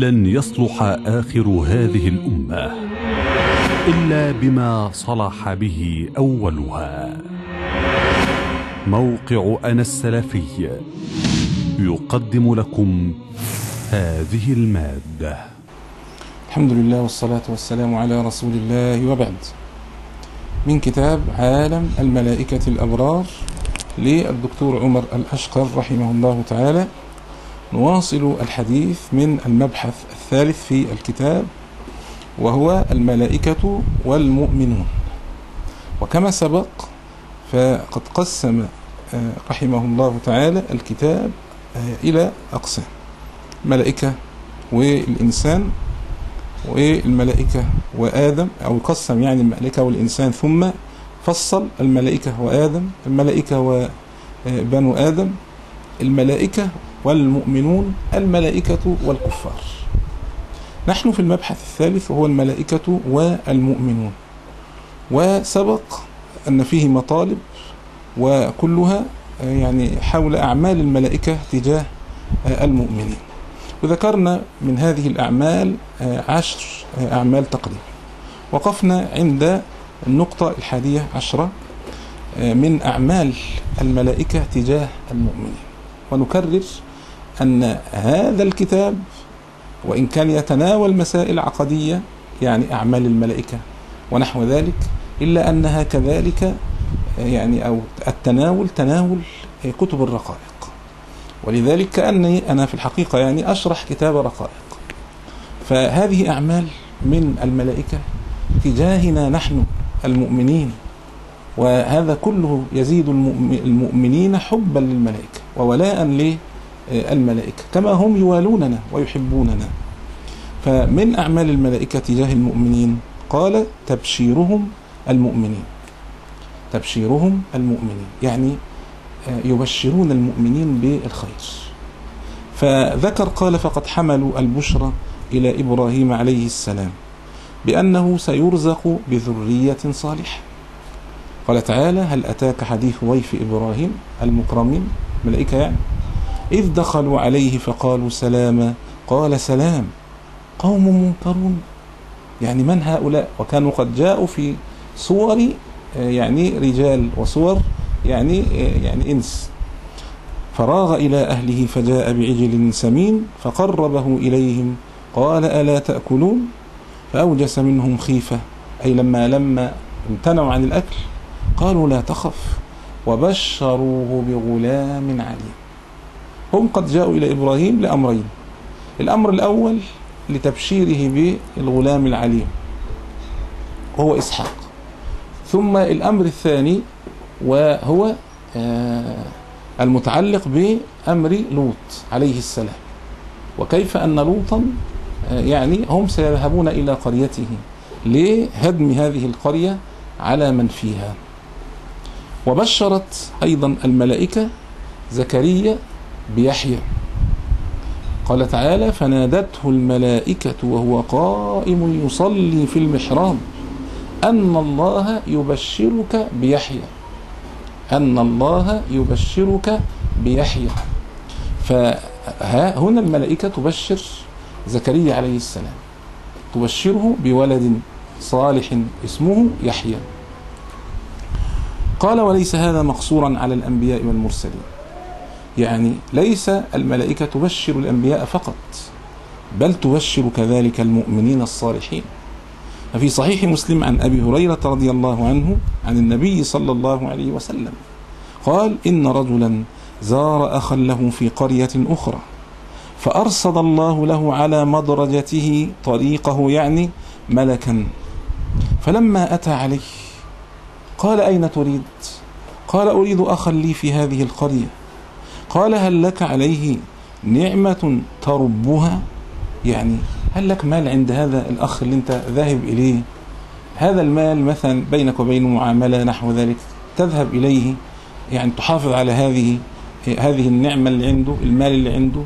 لن يصلح آخر هذه الأمة إلا بما صلح به أولها. موقع أنا السلفي يقدم لكم هذه المادة. الحمد لله والصلاة والسلام على رسول الله وبعد. من كتاب عالم الملائكة الأبرار للدكتور عمر الأشقر رحمه الله تعالى. نواصل الحديث من المبحث الثالث في الكتاب وهو الملائكة والمؤمنون. وكما سبق فقد قسم رحمه الله تعالى الكتاب إلى أقسام. ملائكة والإنسان والملائكة وآدم أو قسم يعني الملائكة والإنسان ثم فصل الملائكة وآدم الملائكة وبنو آدم الملائكة والمؤمنون الملائكة والكفار. نحن في المبحث الثالث وهو الملائكة والمؤمنون. وسبق أن فيه مطالب وكلها يعني حول أعمال الملائكة تجاه المؤمنين. وذكرنا من هذه الأعمال عشر أعمال تقريبا. وقفنا عند النقطة الحادية عشرة من أعمال الملائكة تجاه المؤمنين. ونكرر أن هذا الكتاب وإن كان يتناول مسائل عقدية يعني أعمال الملائكة ونحو ذلك إلا أنها كذلك يعني أو التناول تناول كتب الرقائق. ولذلك كأني أنا في الحقيقة يعني أشرح كتاب رقائق فهذه أعمال من الملائكة تجاهنا نحن المؤمنين وهذا كله يزيد المؤمنين حبا للملائكة وولاء للملائكة كما هم يوالوننا ويحبوننا. فمن أعمال الملائكة تجاه المؤمنين؟ قال تبشيرهم المؤمنين. تبشيرهم المؤمنين يعني يبشرون المؤمنين بالخير. فذكر قال فقد حملوا البشرى إلى إبراهيم عليه السلام بأنه سيرزق بذرية صالحة. قال تعالى هل أتاك حديث ضيف إبراهيم المكرمين؟ ملائكة يعني. إذ دخلوا عليه فقالوا سلاما قال سلام. قوم منكرون. يعني من هؤلاء؟ وكانوا قد جاءوا في صور يعني رجال وصور يعني يعني إنس. فراغ إلى أهله فجاء بعجل سمين فقربه إليهم. قال ألا تأكلون؟ فأوجس منهم خيفة. أي لما لما امتنعوا عن الأكل قالوا لا تخف. وبشروه بغلام عليم. هم قد جاءوا إلى إبراهيم لأمرين. الأمر الأول لتبشيره بالغلام العليم وهو إسحاق. ثم الأمر الثاني وهو المتعلق بأمر لوط عليه السلام. وكيف أن لوطا يعني هم سيذهبون إلى قريته لهدم هذه القرية على من فيها. وبشرت أيضا الملائكة زكريا بيحيى. قال تعالى فنادته الملائكة وهو قائم يصلي في المحراب أن الله يبشرك بيحيى. أن الله يبشرك بيحيى. فهنا الملائكة تبشر زكريا عليه السلام. تبشره بولد صالح اسمه يحيى. قال وليس هذا مقصورا على الأنبياء والمرسلين. يعني ليس الملائكة تبشر الأنبياء فقط بل تبشر كذلك المؤمنين الصالحين. ففي صحيح مسلم عن أبي هريرة رضي الله عنه عن النبي صلى الله عليه وسلم قال إن رجلا زار أخا له في قرية أخرى فأرصد الله له على مدرجته طريقه يعني ملكا. فلما أتى عليه قال أين تريد؟ قال أريد أخا لي في هذه القرية. قال هل لك عليه نعمة تربها؟ يعني هل لك مال عند هذا الأخ اللي أنت ذاهب إليه؟ هذا المال مثلا بينك وبينه معاملة نحو ذلك تذهب إليه؟ يعني تحافظ على هذه هذه النعمة اللي عنده المال اللي عنده؟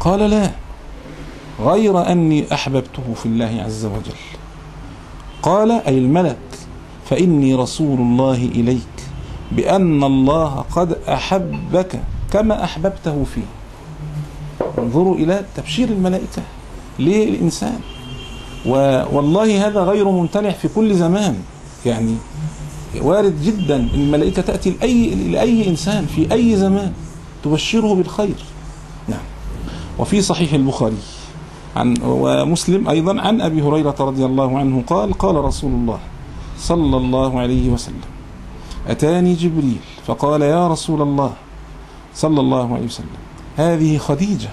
قال لا غير أني أحببته في الله عز وجل. قال أي الملك فإني رسول الله إليك بأن الله قد أحبك كما أحببته فيه. انظروا إلى تبشير الملائكة. للإنسان والله هذا غير ممتنع في كل زمان. يعني وارد جدا إن الملائكة تأتي لاي لأي إنسان في أي زمان تبشره بالخير. نعم. وفي صحيح البخاري عن ومسلم أيضا عن أبي هريرة رضي الله عنه قال قال رسول الله صلى الله عليه وسلم أتاني جبريل؟ فقال يا رسول الله صلى الله عليه وسلم. هذه خديجة.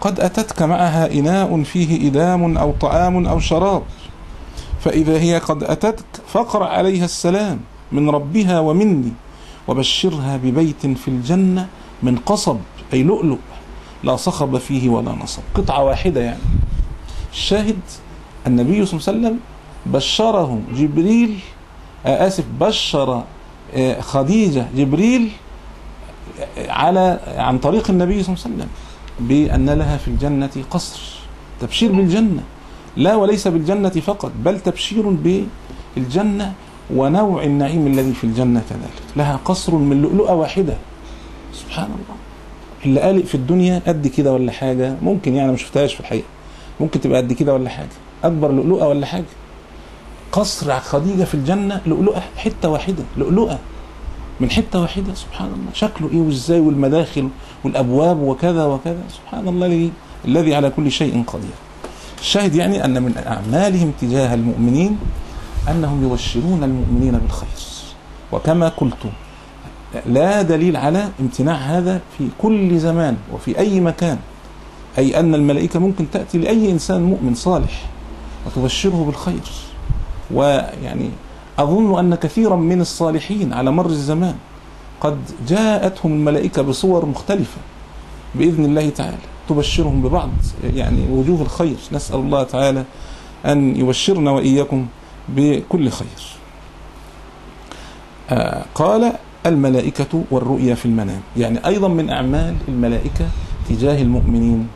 قد أتتك معها إناء فيه إدام أو طعام أو شراب. فإذا هي قد أتتك فاقرأ عليها السلام من ربها ومني وبشرها ببيت في الجنة من قصب أي لؤلؤ. لا صخب فيه ولا نصب. قطعة واحدة يعني. الشاهد النبي صلى الله عليه وسلم بشره جبريل آه آسف بشر آه خديجة جبريل على عن طريق النبي صلى الله عليه وسلم بأن لها في الجنة قصر تبشير بالجنة. لا وليس بالجنة فقط بل تبشير بالجنة ونوع النعيم الذي في الجنة كذلك لها قصر من لؤلؤة واحدة. سبحان الله اللي قالق في الدنيا قد كده ولا حاجة. ممكن يعني ما شفتهاش في الحقيقة. ممكن تبقى قد كده ولا حاجة. أكبر لؤلؤة ولا حاجة. قصر خديجة في الجنة لؤلؤة حتة واحدة لؤلؤة. من حتة واحدة سبحان الله. شكله إيه وإزاي والمداخل والأبواب وكذا وكذا. سبحان الله الذي على كل شيء قدير. الشاهد يعني أن من أعمالهم تجاه المؤمنين أنهم يبشرون المؤمنين بالخير. وكما قلت لا دليل على امتناع هذا في كل زمان وفي أي مكان. أي أن الملائكة ممكن تأتي لأي إنسان مؤمن صالح وتبشره بالخير. ويعني أظن أن كثيرا من الصالحين على مر الزمان قد جاءتهم الملائكة بصور مختلفة بإذن الله تعالى. تبشرهم ببعض يعني وجوه الخير. نسأل الله تعالى أن يبشرنا وإياكم بكل خير. آه قال الملائكة والرؤيا في المنام. يعني أيضا من أعمال الملائكة تجاه المؤمنين.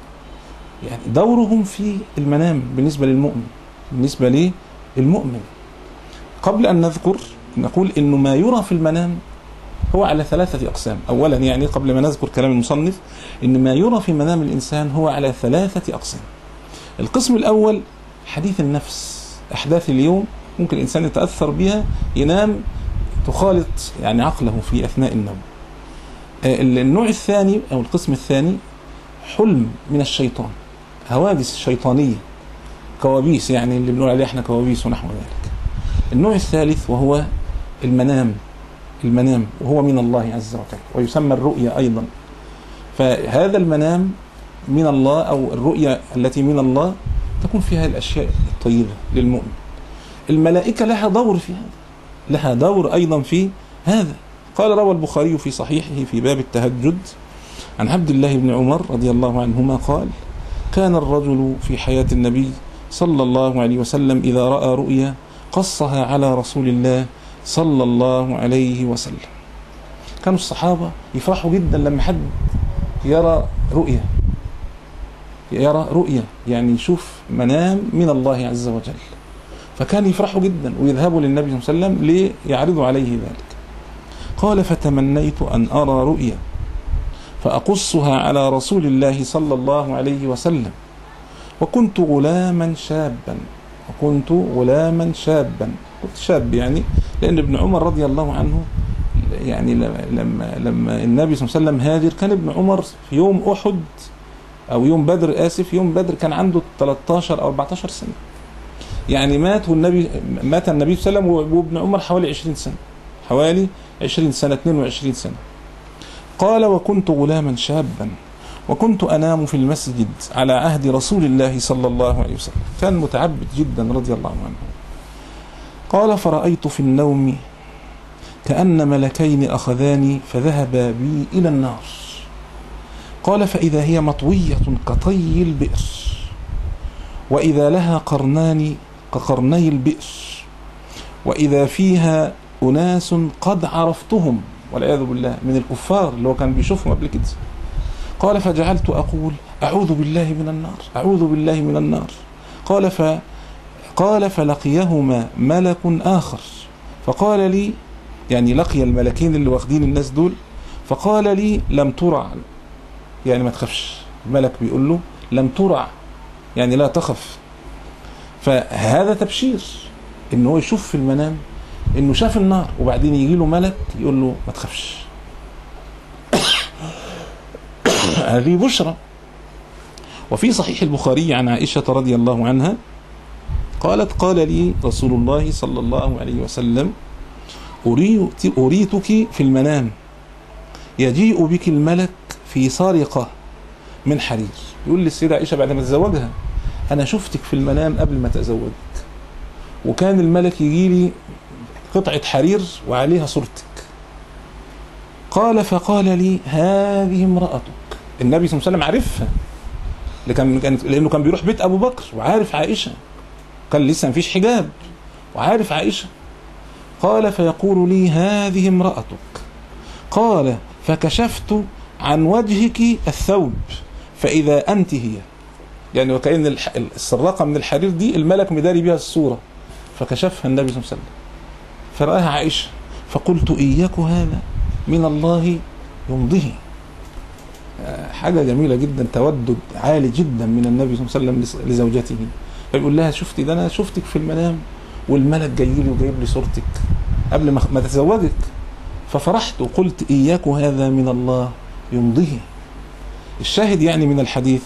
يعني دورهم في المنام بالنسبة للمؤمن بالنسبة للمؤمن. قبل أن نذكر نقول أنه ما يرى في المنام هو على ثلاثة أقسام. أولا يعني قبل ما نذكر كلام المصنف أن ما يرى في منام الإنسان هو على ثلاثة أقسام. القسم الأول حديث النفس أحداث اليوم ممكن الإنسان يتأثر بها ينام تخالط يعني عقله في أثناء النوم. النوع الثاني أو القسم الثاني حلم من الشيطان هواجس شيطانية كوابيس يعني اللي بنقول عليه إحنا كوابيس ونحو ذلك. النوع الثالث وهو المنام المنام وهو من الله عز وجل ويسمى الرؤيا أيضا. فهذا المنام من الله أو الرؤيا التي من الله تكون فيها الأشياء الطيبة للمؤمن. الملائكة لها دور في هذا لها دور أيضا في هذا. قال روى البخاري في صحيحه في باب التهجد عن عبد الله بن عمر رضي الله عنهما قال كان الرجل في حياة النبي صلى الله عليه وسلم إذا رأى رؤيا قصها على رسول الله صلى الله عليه وسلم. كانوا الصحابة يفرحوا جدا لما حد يرى رؤيا يرى رؤيا يعني يشوف منام من الله عز وجل. فكان يفرحوا جدا ويذهبوا للنبي صلى الله عليه وسلم ليعرضوا عليه ذلك. قال فتمنيت أن أرى رؤيا فأقصها على رسول الله صلى الله عليه وسلم وكنت غلاما شابا. وكنت غلاما شابا. كنت شاب يعني لأن ابن عمر رضي الله عنه يعني لما لما النبي صلى الله عليه وسلم هاجر كان ابن عمر في يوم أحد أو يوم بدر آسف يوم بدر كان عنده 13 أو 14 سنة. يعني مات والنبي مات النبي صلى الله عليه وسلم وابن عمر حوالي 20 سنة. حوالي 20 سنة 22 سنة. قال وكنت غلاما شابا. وكنت أنام في المسجد على عهد رسول الله صلى الله عليه وسلم. كان متعبد جدا رضي الله عنه. قال فرأيت في النوم كأن ملكين أخذاني فذهبا بي إلى النار. قال فإذا هي مطوية كطي البئر وإذا لها قرنان كقرني البئر وإذا فيها أناس قد عرفتهم. والعياذ بالله من الكفار اللي هو كان بيشوفهم قبل كده. قال فجعلت أقول أعوذ بالله من النار أعوذ بالله من النار. قال ف قال فلقيهما ملك آخر. فقال لي يعني لقي الملكين اللي واخدين الناس دول فقال لي لم ترع. يعني ما تخافش الملك بيقول له لم ترع. يعني لا تخف. فهذا تبشير ان هو يشوف في المنام إنه شاف النار وبعدين يجي له ملك يقول له ما تخافش. هذه بشرى. وفي صحيح البخاري عن عائشة رضي الله عنها قالت قال لي رسول الله صلى الله عليه وسلم أريت أريتك في المنام يجيء بك الملك في سارقة من حرير. يقول للسيدة عائشة بعد ما تزوجها أنا شفتك في المنام قبل ما تزوجك وكان الملك يجي لي قطعة حرير وعليها صورتك. قال فقال لي هذه امرأتك. النبي صلى الله عليه وسلم عارفها. كان لأنه كان بيروح بيت أبو بكر وعارف عائشة. كان لسه مفيش حجاب وعارف عائشة. قال فيقول لي هذه امرأتك. قال فكشفت عن وجهك الثوب فإذا أنت هي. يعني وكأن السراقة من الحرير دي الملك مداري بها الصورة. فكشفها النبي صلى الله عليه وسلم. فرآها عائشة. فقلت إياك هذا من الله يمضيه. حاجة جميلة جدا تودد عالي جدا من النبي صلى الله عليه وسلم لزوجته. فيقول لها شفتي ده؟ أنا شفتك في المنام والملك جاي لي وجايب لي صورتك قبل ما تتزوجك. ففرحت وقلت إياك هذا من الله يمضيه. الشاهد يعني من الحديث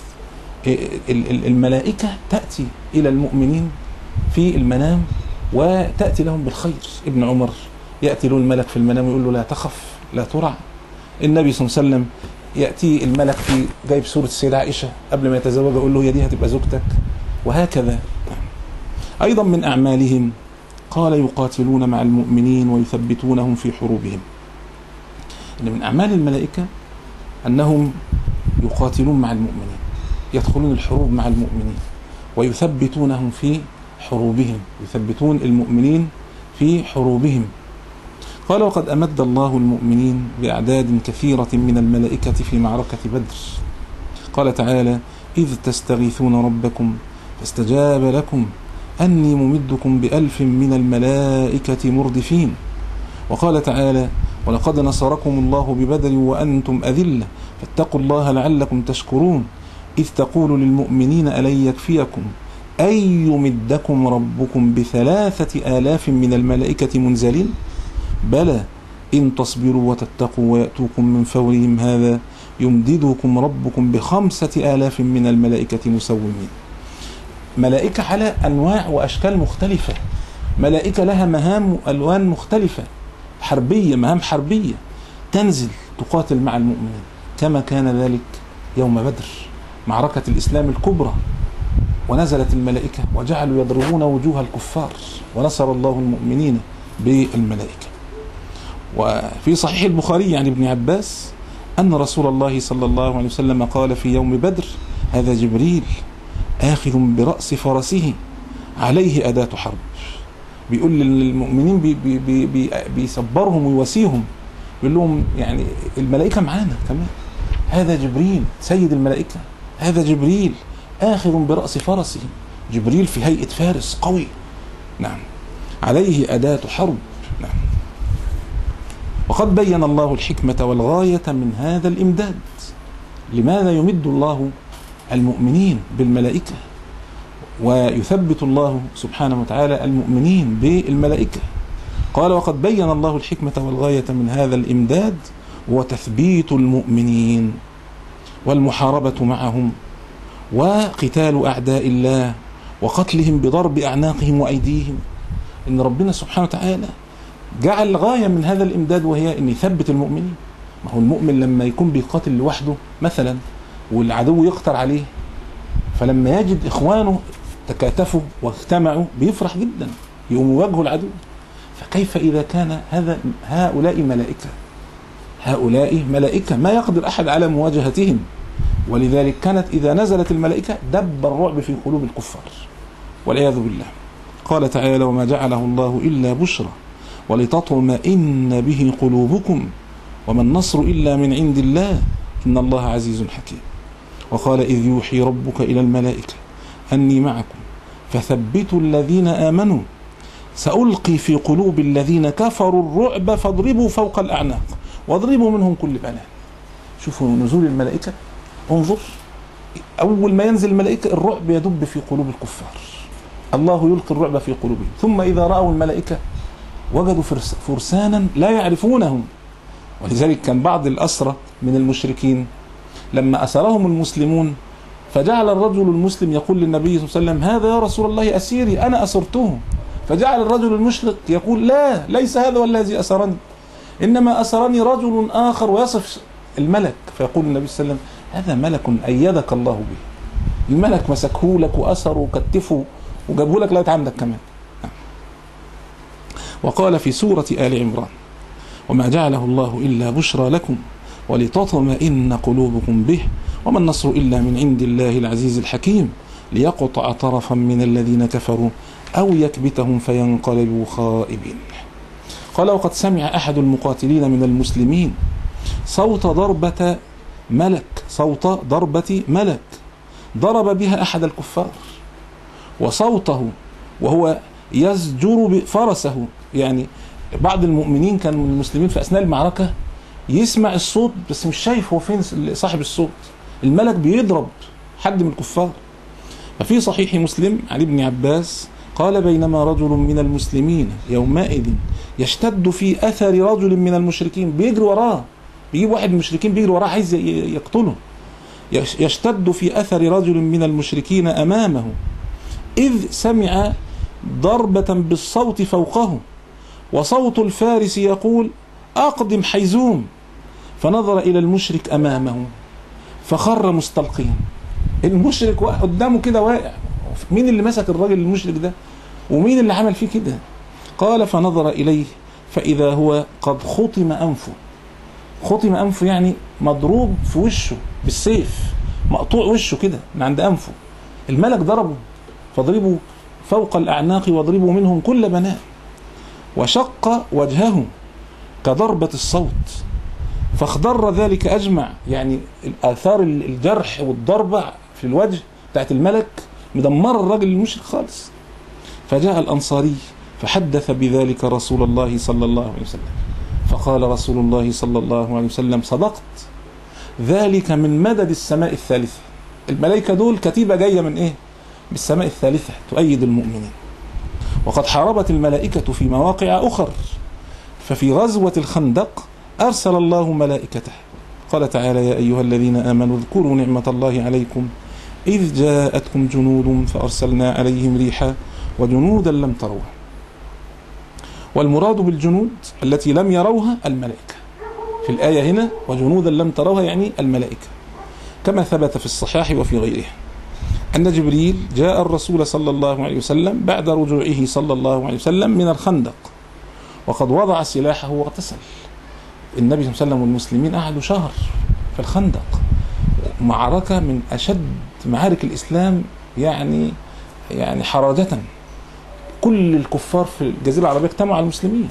ال- ال- الملائكة تأتي إلى المؤمنين في المنام وتأتي لهم بالخير. ابن عمر يأتي له الملك في المنام ويقول له لا تخف لا ترع. النبي صلى الله عليه وسلم يأتي الملك في جايب سورة السيدة عائشة قبل ما يتزوج يقول له هي دي هتبقى زوجتك. وهكذا. أيضا من أعمالهم قال يقاتلون مع المؤمنين ويثبتونهم في حروبهم. إن من أعمال الملائكة أنهم يقاتلون مع المؤمنين يدخلون الحروب مع المؤمنين ويثبتونهم في حروبهم يثبتون المؤمنين في حروبهم. قال وقد أمد الله المؤمنين بأعداد كثيرة من الملائكة في معركة بدر. قال تعالى إذ تستغيثون ربكم فاستجاب لكم أني ممدكم بألف من الملائكة مردفين. وقال تعالى ولقد نصركم الله ببدر وأنتم أذلة فاتقوا الله لعلكم تشكرون إذ تقول للمؤمنين ألن يكفيكم؟ أن يمدكم ربكم بثلاثة آلاف من الملائكة منزلين؟ بلى إن تصبروا وتتقوا ويأتوكم من فورهم هذا يمددكم ربكم بخمسة آلاف من الملائكة مسومين. ملائكة على أنواع وأشكال مختلفة. ملائكة لها مهام وألوان مختلفة. حربية مهام حربية. تنزل تقاتل مع المؤمنين. كما كان ذلك يوم بدر. معركة الإسلام الكبرى. ونزلت الملائكة وجعلوا يضربون وجوه الكفار. ونصر الله المؤمنين بالملائكة. وفي صحيح البخاري عن ابن عباس أن رسول الله صلى الله عليه وسلم قال في يوم بدر هذا جبريل آخذ برأس فرسه عليه أداة حرب. بيقول للمؤمنين بي بي بي بي بيصبرهم ويواسيهم. بيقول لهم يعني الملائكة معانا كمان هذا جبريل سيد الملائكة هذا جبريل آخذ برأس فرسه. جبريل في هيئة فارس قوي. نعم. عليه أداة حرب. نعم. وقد بين الله الحكمة والغاية من هذا الإمداد. لماذا يمد الله المؤمنين بالملائكة؟ ويثبت الله سبحانه وتعالى المؤمنين بالملائكة. قال وقد بين الله الحكمة والغاية من هذا الإمداد وتثبيت المؤمنين والمحاربة معهم وقتال أعداء الله وقتلهم بضرب أعناقهم وأيديهم. إن ربنا سبحانه وتعالى جعل غاية من هذا الإمداد وهي أن يثبت المؤمنين ما هو المؤمن لما يكون بيقاتل لوحده مثلا والعدو يقتل عليه فلما يجد إخوانه تكاتفوا واجتمعوا بيفرح جدا يقوموا يواجهوا العدو. فكيف إذا كان هذا هؤلاء ملائكة؟ هؤلاء ملائكة ما يقدر أحد على مواجهتهم. ولذلك كانت إذا نزلت الملائكة دب الرعب في قلوب الكفار. والعياذ بالله. قال تعالى وما جعله الله إلا بشرى. ولتطمئن به قلوبكم وما النصر إلا من عند الله إن الله عزيز حكيم. وقال إذ يوحي ربك إلى الملائكة أني معكم فثبتوا الذين آمنوا سألقي في قلوب الذين كفروا الرعب فاضربوا فوق الأعناق واضربوا منهم كل بنان. شوفوا نزول الملائكة. انظر. أول ما ينزل الملائكة الرعب يدب في قلوب الكفار. الله يلقي الرعب في قلوبهم. ثم إذا رأوا الملائكة وجدوا فرس فرسانا لا يعرفونهم. ولذلك كان بعض الاسرى من المشركين لما أسرهم المسلمون فجعل الرجل المسلم يقول للنبي صلى الله عليه وسلم هذا يا رسول الله أسيري أنا اسرته فجعل الرجل المشرك يقول لا ليس هذا هو الذي أسرني إنما أسرني رجل آخر ويصف الملك. فيقول النبي صلى الله عليه وسلم هذا ملك أيدك الله به الملك مسكه لك وأسره وكتفه وجابه لك لغايه عندك كمان. وقال في سورة آل عمران وما جعله الله إلا بشرى لكم ولتطمئن قلوبكم به وما النصر إلا من عند الله العزيز الحكيم ليقطع طرفا من الذين كفروا أو يكبتهم فينقلبوا خائبين. قال وقد سمع أحد المقاتلين من المسلمين صوت ضربة ملك صوت ضربة ملك ضرب بها أحد الكفار وصوته وهو يزجر بفرسه يعني بعض المؤمنين كانوا من المسلمين في أثناء المعركة يسمع الصوت بس مش شايف هو فين صاحب الصوت. الملك بيضرب حد من الكفار. ففي صحيح مسلم عن ابن عباس قال بينما رجل من المسلمين يومئذ يشتد في أثر رجل من المشركين بيجري وراه بيجيب واحد من المشركين بيجري وراه عايز يقتله. يشتد في أثر رجل من المشركين أمامه. إذ سمع ضربة بالصوت فوقه وصوت الفارس يقول أقدم حيزوم. فنظر إلى المشرك أمامه فخر مستلقيا. المشرك قدامه كده واقع. مين اللي مسك الراجل المشرك ده؟ ومين اللي عمل فيه كده؟ قال فنظر إليه فإذا هو قد خطم أنفه. خطم أنفه يعني مضروب في وشه بالسيف مقطوع وشه كده من عند أنفه. الملك ضربه فاضربوا فوق الأعناق واضربوا منهم كل بناء. وشق وجهه كضربة الصوت فاخضر ذلك أجمع يعني آثار الجرح والضربة في الوجه بتاعت الملك مدمر الرجل المشرك خالص. فجاء الأنصاري فحدث بذلك رسول الله صلى الله عليه وسلم. فقال رسول الله صلى الله عليه وسلم صدقت؟ ذلك من مدد السماء الثالثة. الملائكة دول كتيبة جاية من إيه؟ من السماء الثالثة تؤيد المؤمنين. وقد حاربت الملائكة في مواقع أخر. ففي غزوة الخندق أرسل الله ملائكته. قال تعالى يا أيها الذين آمنوا اذكروا نعمة الله عليكم. إذ جاءتكم جنود فأرسلنا عليهم ريحا وجنودا لم تروها. والمراد بالجنود التي لم يروها الملائكة. في الآية هنا وجنودا لم تروها يعني الملائكة. كما ثبت في الصحاح وفي غيرها. أن جبريل جاء الرسول صلى الله عليه وسلم بعد رجوعه صلى الله عليه وسلم من الخندق وقد وضع سلاحه واغتسل. النبي صلى الله عليه وسلم والمسلمين قعدوا شهر في الخندق. معركة من أشد معارك الإسلام يعني يعني حراجة. كل الكفار في الجزيرة العربية اجتمعوا على المسلمين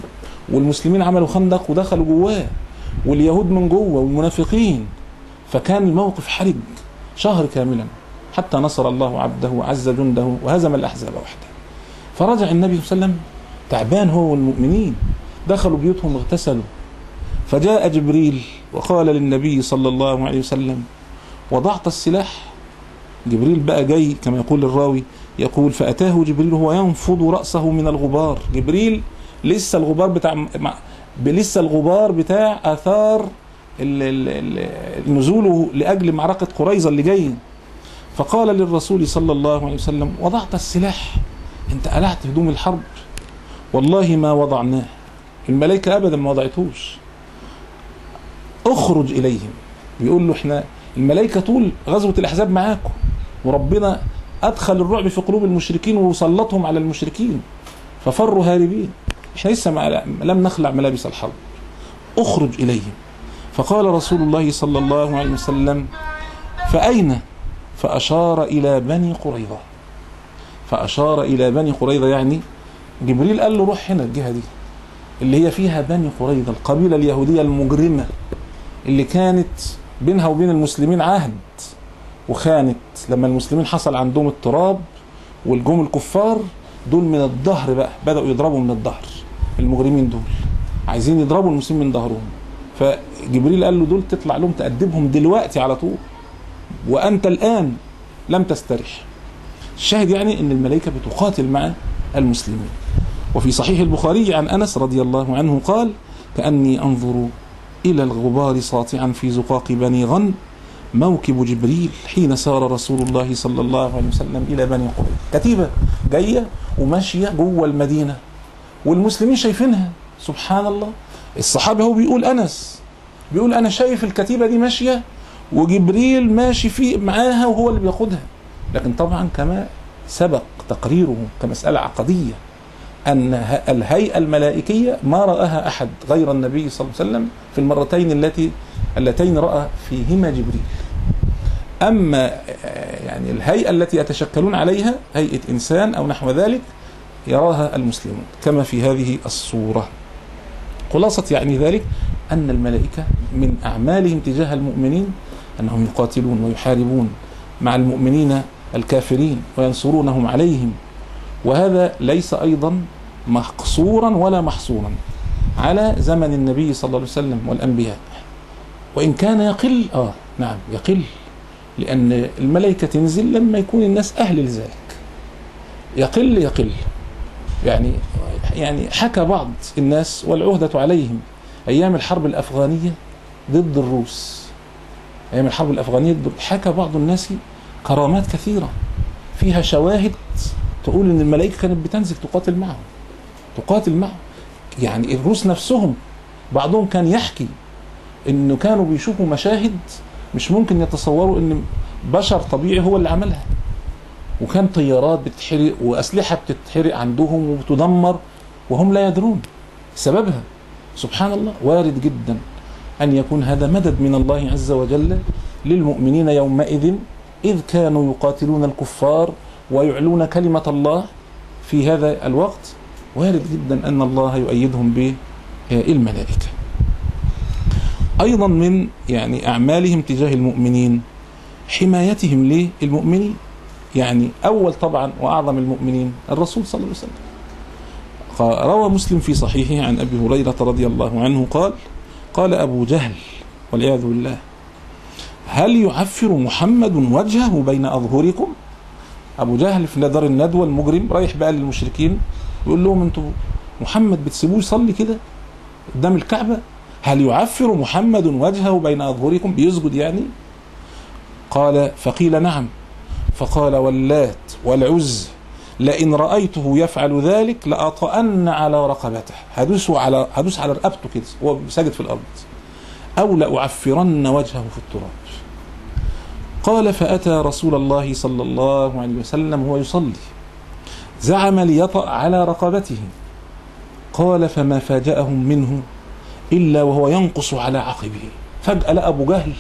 والمسلمين عملوا خندق ودخلوا جواه واليهود من جوه والمنافقين. فكان الموقف حرج شهر كاملا. حتى نصر الله عبده وعز جنده وهزم الأحزاب وحده. فرجع النبي صلى الله عليه وسلم تعبان هو والمؤمنين دخلوا بيوتهم اغتسلوا. فجاء جبريل وقال للنبي صلى الله عليه وسلم وضعت السلاح؟ جبريل بقى جاي كما يقول الراوي يقول فأتاه جبريل وهو ينفض رأسه من الغبار. جبريل لسه الغبار بتاع لسه الغبار بتاع آثار نزوله لأجل معركة قريظة اللي جاية فقال للرسول صلى الله عليه وسلم وضعت السلاح. أنت قلعت هدوم الحرب. والله ما وضعناه. الملائكة أبدا ما وضعتوش. اخرج إليهم. بيقول له إحنا الملائكة طول غزوة الأحزاب معاكم. وربنا أدخل الرعب في قلوب المشركين وسلطهم على المشركين. ففروا هاربين. إحنا لسه لم نخلع ملابس الحرب. اخرج إليهم. فقال رسول الله صلى الله عليه وسلم فأين فأشار إلى بني قريظة. فأشار إلى بني قريظة يعني جبريل قال له روح هنا الجهة دي اللي هي فيها بني قريظة القبيلة اليهودية المجرمة اللي كانت بينها وبين المسلمين عهد وخانت لما المسلمين حصل عندهم اضطراب والجم الكفار دول من الظهر بقى بدأوا يضربوا من الظهر المجرمين دول عايزين يضربوا المسلمين من ظهرهم. فجبريل قال له دول تطلع لهم تأدبهم دلوقتي على طول. وأنت الآن لم تسترح. الشاهد يعني أن الملائكة بتقاتل مع المسلمين وفي صحيح البخاري عن أنس رضي الله عنه قال كأني أنظر إلى الغبار ساطعا في زقاق بني غن موكب جبريل حين سار رسول الله صلى الله عليه وسلم إلى بني قريظة. كتيبة جاية وماشية جوه المدينة والمسلمين شايفينها. سبحان الله. الصحابة هو بيقول أنس بيقول أنا شايف الكتيبة دي ماشية وجبريل ماشي في معاها وهو اللي بياخدها. لكن طبعا كما سبق تقريره كمسألة عقدية أن الهيئة الملائكية ما رآها أحد غير النبي صلى الله عليه وسلم في المرتين التي اللتين رأى فيهما جبريل. أما يعني الهيئة التي يتشكلون عليها هيئة إنسان أو نحو ذلك يراها المسلمون كما في هذه الصورة. خلاصة يعني ذلك أن الملائكة من أعمالهم تجاه المؤمنين أنهم يقاتلون ويحاربون مع المؤمنين الكافرين وينصرونهم عليهم. وهذا ليس أيضا مقصورا ولا محصورا على زمن النبي صلى الله عليه وسلم والأنبياء. وإن كان يقل آه نعم يقل لأن الملائكة تنزل لما يكون الناس أهل لذلك. يقل يقل. يعني يعني حكى بعض الناس والعهدة عليهم أيام الحرب الأفغانية ضد الروس. أيام الحرب الأفغانية حكى بعض الناس كرامات كثيرة. فيها شواهد تقول إن الملائكة كانت بتنزل تقاتل معهم. تقاتل معهم. يعني الروس نفسهم بعضهم كان يحكي انه كانوا بيشوفوا مشاهد مش ممكن يتصوروا إن بشر طبيعي هو اللي عملها. وكان طيارات بتتحرق وأسلحة بتتحرق عندهم وبتدمر وهم لا يدرون سببها. سبحان الله. وارد جدا. أن يكون هذا مدد من الله عز وجل للمؤمنين يومئذ إذ كانوا يقاتلون الكفار ويعلون كلمة الله في هذا الوقت. وارد جدا أن الله يؤيدهم بالملائكة أيضا من يعني أعمالهم تجاه المؤمنين حمايتهم للمؤمنين يعني أول طبعا وأعظم المؤمنين الرسول صلى الله عليه وسلم. روى مسلم في صحيحه عن أبي هريرة رضي الله عنه قال قال أبو جهل والعياذ بالله هل يعفر محمد وجهه بين أظهركم؟ أبو جهل في دار الندوة المجرم رايح بقى للمشركين يقول لهم أنتوا محمد بتسيبوه يصلي كده قدام الكعبة؟ هل يعفر محمد وجهه بين أظهركم؟ بيسجد يعني؟ قال فقيل نعم فقال واللات والعز. لئن رأيته يفعل ذلك لأطأن على رقبته. هدوس على هدوس على رقبته كده هو ساجد في الأرض. أو لأعفرن وجهه في التراب. قال فأتى رسول الله صلى الله عليه وسلم وهو يصلي. زعم ليطأ على رقبته. قال فما فاجأهم منه إلا وهو ينقص على عقبه. فجأة لقى أبو جهل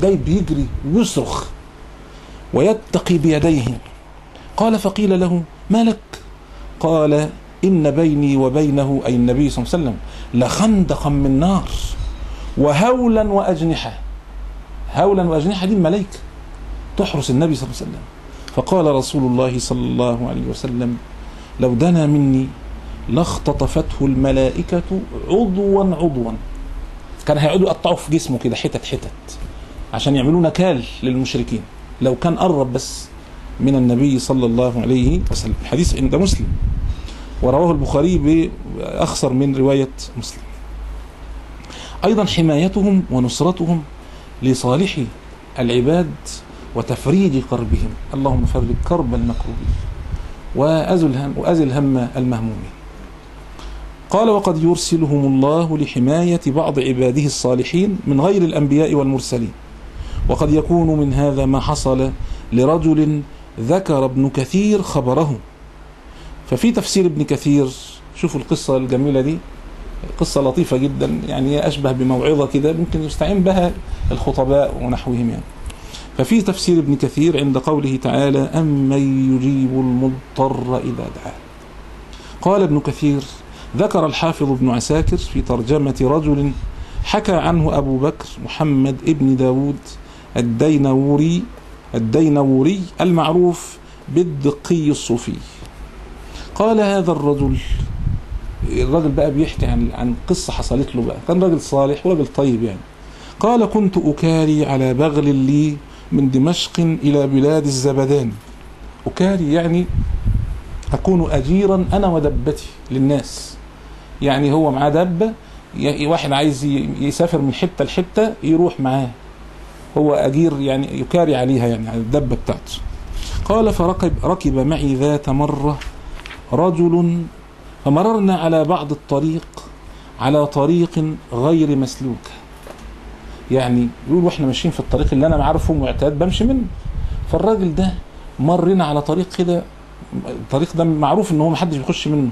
جاي بيجري ويصرخ ويتقي بيديه. قال فقيل له ما لك؟ قال إن بيني وبينه أي النبي صلى الله عليه وسلم لخندقا من نار وهولا وأجنحة. هولا وأجنحة دي الملائكة تحرس النبي صلى الله عليه وسلم. فقال رسول الله صلى الله عليه وسلم لو دنا مني لاختطفته الملائكة عضوا عضوا. كان هيقعدوا يقطعوا في جسمه كده حتت حتت عشان يعملوا نكال للمشركين. لو كان قرب بس. من النبي صلى الله عليه وسلم. حديث عند مسلم. ورواه البخاري بأخصر من رواية مسلم. أيضا حمايتهم ونصرتهم لصالح العباد وتفريج كربهم اللهم فرج كرب المكروبين. وأزل هم وأزل هم المهمومين. قال وقد يرسلهم الله لحماية بعض عباده الصالحين من غير الأنبياء والمرسلين. وقد يكون من هذا ما حصل لرجل ذكر ابن كثير خبره. ففي تفسير ابن كثير شوفوا القصة الجميلة دي. قصة لطيفة جدا يعني أشبه بموعظة كده ممكن يستعين بها الخطباء ونحوهم يعني. ففي تفسير ابن كثير عند قوله تعالى أمن يجيب المضطر إذا دعاه. قال ابن كثير ذكر الحافظ ابن عساكر في ترجمة رجل حكى عنه أبو بكر محمد ابن داود الدينوري الدينوري المعروف بالدقي الصوفي. قال هذا الرجل الرجل بقى بيحكي عن عن قصة حصلت له بقى. كان راجل صالح وراجل طيب يعني. قال كنت أكاري على بغل لي من دمشق إلى بلاد الزبدان. أكاري يعني أكون أجيرا أنا ودبتي للناس. يعني هو معاه دبة ي- واحد عايز يسافر من حتة لحتة يروح معاه. هو أجير يعني يكاري عليها يعني على الدبة بتاعته قال فركب ركب معي ذات مرة رجل فمررنا على بعض الطريق على طريق غير مسلوك. يعني يقول وإحنا ماشيين في الطريق اللي أنا عارفه معتاد بمشي منه. فالراجل ده مرنا على طريق كده الطريق ده معروف إن هو محدش بيخش منه.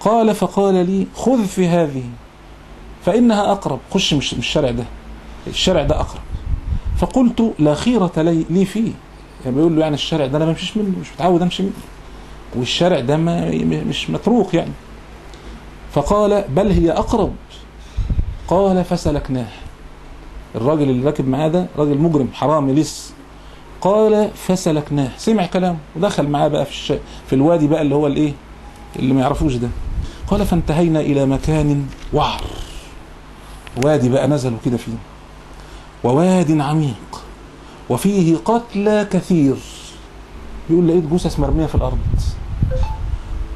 قال فقال لي خذ في هذه فإنها أقرب. خش مش الشارع ده. الشارع ده أقرب. فقلت لا خيرة لي, لي فيه. يعني بيقول له يعني الشارع ده أنا ما بمشيش منه مش متعود أمشي منه. والشارع ده ما مش مطروق يعني. فقال بل هي أقرب. قال فسلكناه. الراجل اللي راكب معاه ده راجل مجرم حرامي لص قال فسلكناه. سمع كلامه. ودخل معاه بقى في الش... في الوادي بقى اللي هو الإيه؟ اللي ما يعرفوش ده. قال فانتهينا إلى مكان وعر. وادي بقى نزلوا كده فيه. وواد عميق وفيه قتلى كثير. يقول لقيت جثث مرميه في الأرض.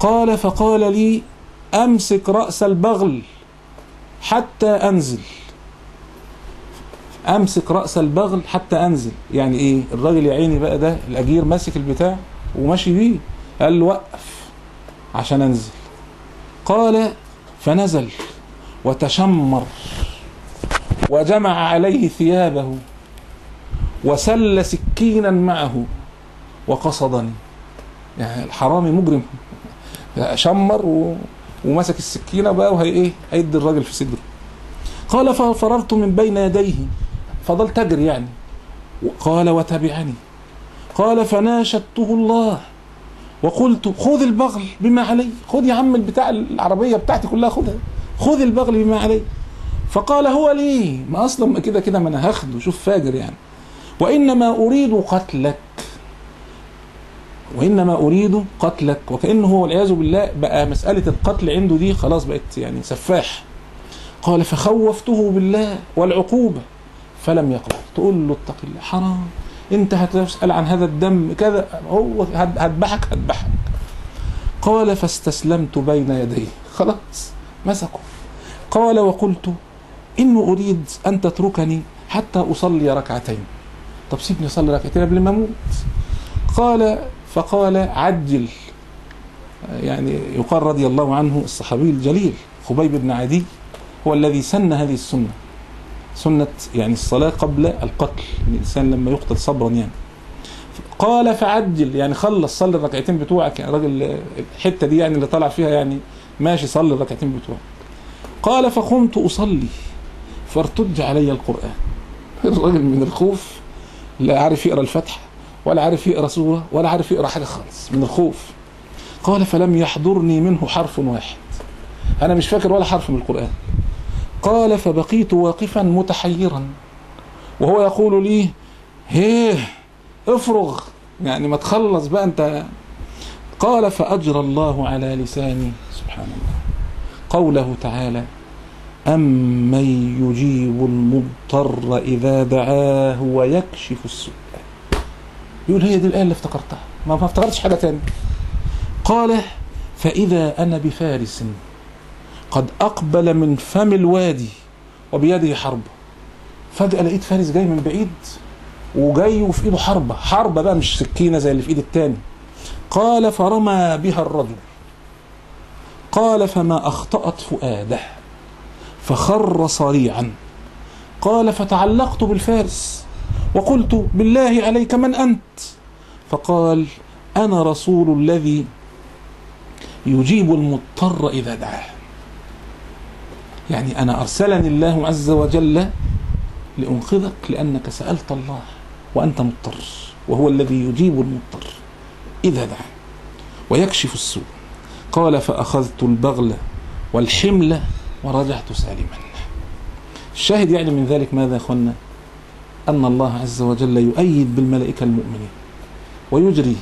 قال فقال لي أمسك رأس البغل حتى أنزل. أمسك رأس البغل حتى أنزل. يعني إيه؟ الراجل يا عيني بقى ده الأجير ماسك البتاع وماشي بيه. قال له وقف عشان أنزل. قال فنزل وتشمر. وجمع عليه ثيابه وسل سكينا معه وقصدني. يعني الحرامي مجرم. شمر. ومسك السكينة بقى وهي إيه؟ هيدي الراجل في صدره. قال ففررت من بين يديه. فضلت اجري يعني. قال وتبعني قال فناشدته الله. وقلت خذ البغل بما علي. خذ يا عم البتاع العربية بتاعتي كلها خذها. خذ البغل بما علي. فقال هو لي ما أصلا كده كده ما أنا هاخده شوف فاجر يعني. وإنما أريد قتلك. وإنما أريد قتلك. وكأنه هو والعياذ بالله بقى مسألة القتل عنده دي خلاص بقت يعني سفاح. قال فخوفته بالله والعقوبة فلم يقبل تقول له اتق الله حرام. أنت هتسأل عن هذا الدم كذا هو هذبحك هذبحك قال فاستسلمت بين يديه. خلاص مسكه. قال وقلت إن أريد أن تتركني حتى أصلي ركعتين. طب سيبني أصلي ركعتين قبل ما أموت. قال فقال عجل. يعني يقال رضي الله عنه الصحابي الجليل خبيب بن عدي هو الذي سن هذه السنة. سنة يعني الصلاة قبل القتل الإنسان لما يقتل صبرا يعني. قال فعجل. يعني خلص صلي الركعتين بتوعك. يعني راجل الحتة دي يعني اللي طلع فيها يعني ماشي صلي الركعتين بتوعك. قال فقمت أصلي. فارتج علي القرآن. الراجل من الخوف لا عارف يقرأ الفتح ولا عارف يقرأ سورة ولا عارف يقرأ حاجة خالص من الخوف. قال فلم يحضرني منه حرف واحد. أنا مش فاكر ولا حرف من القرآن. قال فبقيت واقفا متحيرا. وهو يقول لي هيه افرغ. يعني ما تخلص بقى أنت. قال فأجرى الله على لساني. سبحان الله. قوله تعالى أمن يجيب المضطر إذا دعاه ويكشف السوء؟ يقول هي دي الآية اللي افتكرتها. ما افتكرتش حاجة تاني. قال فإذا أنا بفارس قد أقبل من فم الوادي وبيده حربة فجأة لقيت فارس جاي من بعيد وجاي وفي إيده حربة حربة بقى مش سكينة زي اللي في إيد التاني. قال فرمى بها الرجل. قال فما أخطأت فؤاده. فخر صريعا. قال فتعلقت بالفارس وقلت بالله عليك من أنت؟ فقال أنا رسول الذي يجيب المضطر إذا دعاه. يعني أنا أرسلني الله عز وجل لأنقذك لأنك سألت الله وأنت مضطر وهو الذي يجيب المضطر إذا دعا ويكشف السوء. قال فأخذت البغل والحمل ورجعت سالما. الشاهد يعني من ذلك ماذا أخوانا؟ أن الله عز وجل يؤيد بالملائكة المؤمنين ويجري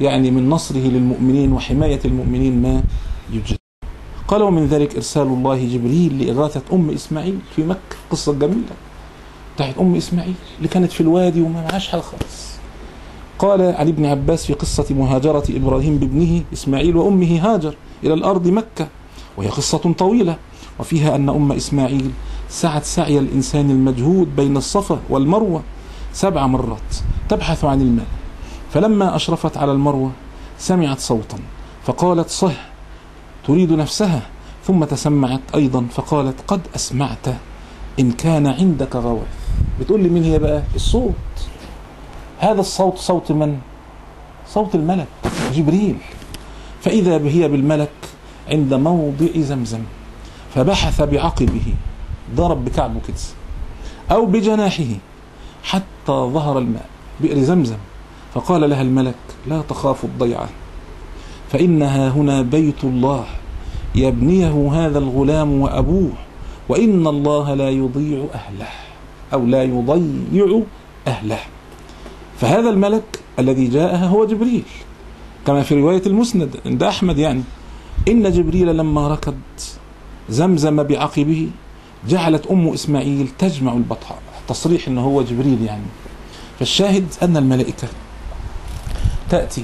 يعني من نصره للمؤمنين وحماية المؤمنين ما يجري. قال ومن ذلك إرسال الله جبريل لإغاثة أم إسماعيل في مكة. قصة جميلة. بتاعت أم إسماعيل اللي كانت في الوادي وما معاش خالص. قال علي بن عباس في قصة مهاجرة إبراهيم بابنه إسماعيل وأمه هاجر إلى الأرض مكة وهي قصة طويلة. وفيها أن أم إسماعيل سعت سعي الإنسان المجهود بين الصفا والمروة سبع مرات تبحث عن الماء فلما أشرفت على المروة سمعت صوتا فقالت صه تريد نفسها ثم تسمعت أيضا فقالت قد أسمعت إن كان عندك غواث. بتقول لي مين هي بقى؟ الصوت. هذا الصوت صوت من؟ صوت الملك جبريل. فإذا هي بالملك عند موضع زمزم. فبحث بعقبه ضرب بكعبه كده أو بجناحه حتى ظهر الماء بئر زمزم فقال لها الملك لا تخاف الضيعة فإنها هنا بيت الله يبنيه هذا الغلام وأبوه وإن الله لا يضيع أهله أو لا يضيع أهله. فهذا الملك الذي جاءها هو جبريل كما في رواية المسند عند أحمد يعني إن جبريل لما ركض زمزم بعقبه جعلت أم إسماعيل تجمع البطحاء تصريح أنه هو جبريل يعني. فالشاهد أن الملائكة تأتي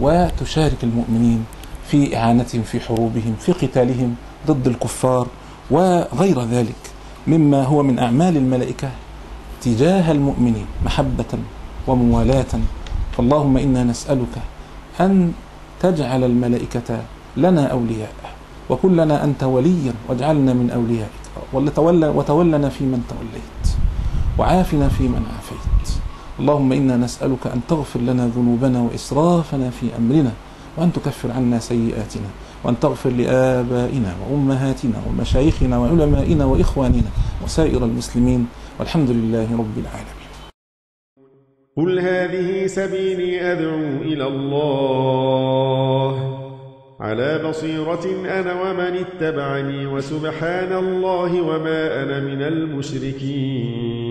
وتشارك المؤمنين في إعانتهم في حروبهم في قتالهم ضد الكفار وغير ذلك مما هو من أعمال الملائكة تجاه المؤمنين محبة وموالاة. فاللهم إنا نسألك أن تجعل الملائكة لنا أولياء. وكن لنا أنت وليا واجعلنا من أوليائك. وتولى وتولنا في من توليت. وعافنا في من عافيت. اللهم إنا نسألك أن تغفر لنا ذنوبنا وإسرافنا في أمرنا وأن تكفر عنا سيئاتنا وأن تغفر لآبائنا وأمهاتنا ومشايخنا وعلمائنا وإخواننا وسائر المسلمين. والحمد لله رب العالمين. قل هذه سبيلي أدعو إلى الله. على بصيرة أنا ومن اتبعني وسبحان الله وما أنا من المشركين.